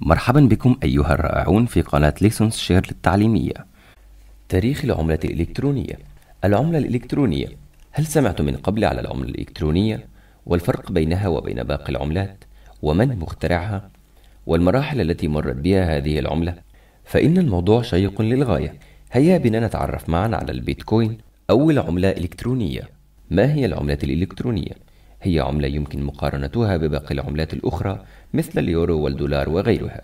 مرحبا بكم أيها الرائعون في قناة Lessons Share التعليمية. تاريخ العملة الإلكترونية. العملة الإلكترونية. هل سمعت من قبل على العملة الإلكترونية؟ والفرق بينها وبين باقي العملات؟ ومن مخترعها؟ والمراحل التي مرت بها هذه العملة؟ فإن الموضوع شيق للغاية. هيا بنا نتعرف معا على البيتكوين أول عملة إلكترونية. ما هي العملة الإلكترونية؟ هي عملة يمكن مقارنتها بباقي العملات الأخرى مثل اليورو والدولار وغيرها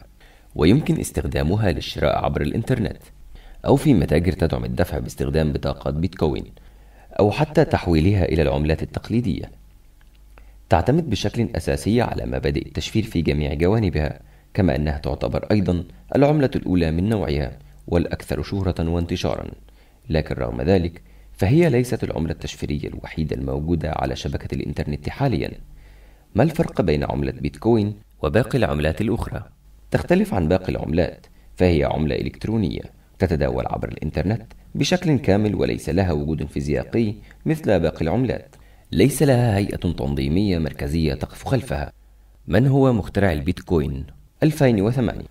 ويمكن استخدامها للشراء عبر الإنترنت أو في متاجر تدعم الدفع باستخدام بطاقات بيتكوين أو حتى تحويلها إلى العملات التقليدية. تعتمد بشكل أساسي على مبادئ التشفير في جميع جوانبها كما أنها تعتبر أيضا العملة الأولى من نوعها والأكثر شهرة وانتشارا. لكن رغم ذلك فهي ليست العملة التشفيرية الوحيدة الموجودة على شبكة الإنترنت حاليا. ما الفرق بين عملة بيتكوين وباقي العملات الأخرى؟ تختلف عن باقي العملات فهي عملة إلكترونية تتداول عبر الإنترنت بشكل كامل وليس لها وجود فيزيائي مثل باقي العملات. ليس لها هيئة تنظيمية مركزية تقف خلفها. من هو مخترع البيتكوين؟ 2008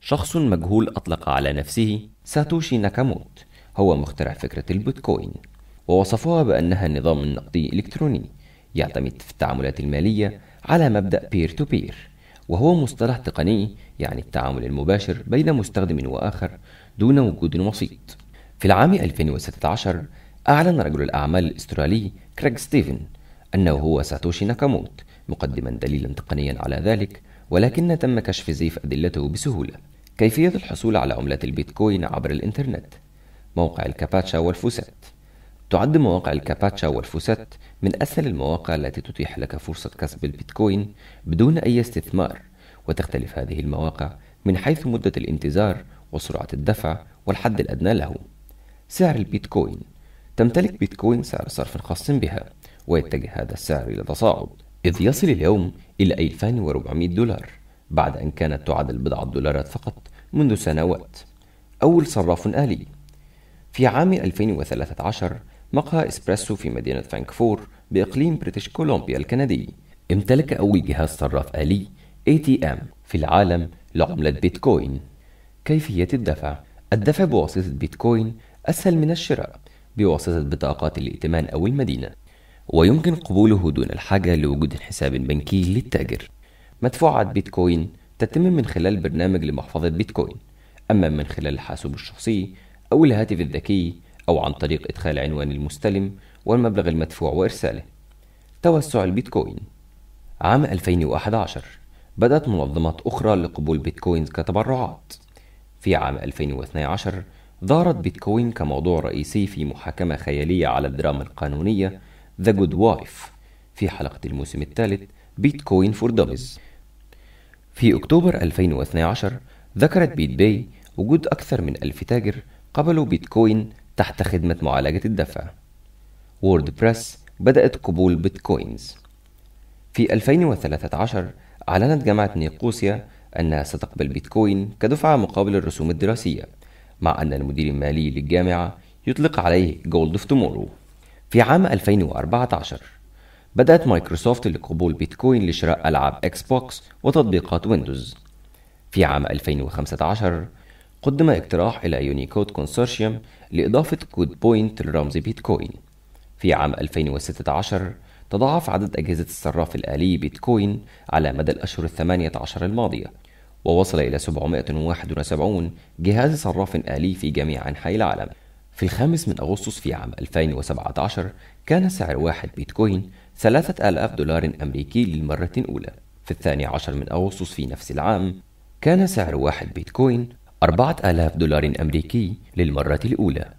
شخص مجهول أطلق على نفسه ساتوشي ناكاموت هو مخترع فكرة البيتكوين. ووصفوها بأنها نظام نقدي إلكتروني يعتمد في التعاملات المالية على مبدأ peer to peer وهو مصطلح تقني يعني التعامل المباشر بين مستخدم وآخر دون وجود وسيط. في العام 2016 أعلن رجل الأعمال الأسترالي كريغ ستيفن أنه هو ساتوشي ناكاموتو مقدما دليلا تقنيا على ذلك ولكن تم كشف زيف أدلته بسهولة. كيفية الحصول على عملات البيتكوين عبر الإنترنت؟ موقع الكاباتشا والفوسات. تعد مواقع الكاباتشا والفوسات من أسهل المواقع التي تتيح لك فرصة كسب البيتكوين بدون أي استثمار وتختلف هذه المواقع من حيث مدة الانتظار وسرعة الدفع والحد الأدنى له. سعر البيتكوين. تمتلك بيتكوين سعر صرف خاص بها ويتجه هذا السعر إلى تصاعد إذ يصل اليوم إلى 2400 دولار بعد أن كانت تعادل بضعة دولارات فقط منذ سنوات. أول صراف آلي. في عام 2013 مقهى إسبريسو في مدينة فانكوفر بإقليم بريتش كولومبيا الكندي. امتلك أول جهاز صراف آلي ATM في العالم لعملة بيتكوين. كيفية الدفع؟ الدفع بواسطة بيتكوين أسهل من الشراء بواسطة بطاقات الائتمان أو المدينة. ويمكن قبوله دون الحاجة لوجود حساب بنكي للتاجر. مدفوعات بيتكوين تتم من خلال برنامج لمحفظة بيتكوين. أما من خلال الحاسوب الشخصي أو الهاتف الذكي أو عن طريق إدخال عنوان المستلم والمبلغ المدفوع وإرساله. توسع البيتكوين. عام 2011 بدأت منظمات أخرى لقبول بيتكوينز كتبرعات. في عام 2012 ظهرت بيتكوين كموضوع رئيسي في محاكمة خيالية على الدراما القانونية The Good Wife. في حلقة الموسم الثالث Bitcoin for Dummies في أكتوبر 2012 ذكرت BitPay وجود أكثر من ألف تاجر قبلوا بيتكوين تحت خدمة معالجة الدفع. WordPress بدأت قبول بيتكوينز. في 2013 أعلنت جامعة نيقوسيا أنها ستقبل بيتكوين كدفعة مقابل الرسوم الدراسية مع أن المدير المالي للجامعة يطلق عليه gold of tomorrow في عام 2014 بدأت مايكروسوفت لقبول بيتكوين لشراء ألعاب إكس بوكس وتطبيقات ويندوز في عام 2015 قدم اقتراح إلى Unicode Consortium لإضافة code point لرمز بيتكوين في عام 2016 تضاعف عدد أجهزة الصراف الآلي بيتكوين على مدى الأشهر الثمانية عشر الماضية ووصل إلى 771 جهاز صراف آلي في جميع أنحاء العالم. في الخامس من أغسطس في عام 2017 كان سعر واحد بيتكوين 3000 دولار أمريكي للمرة الأولى. في الثاني عشر من أغسطس في نفس العام كان سعر واحد بيتكوين 4000 دولار أمريكي للمرة الأولى.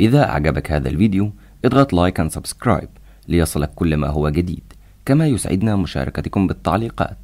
إذا أعجبك هذا الفيديو اضغط like and subscribe ليصلك كل ما هو جديد كما يسعدنا مشاركتكم بالتعليقات.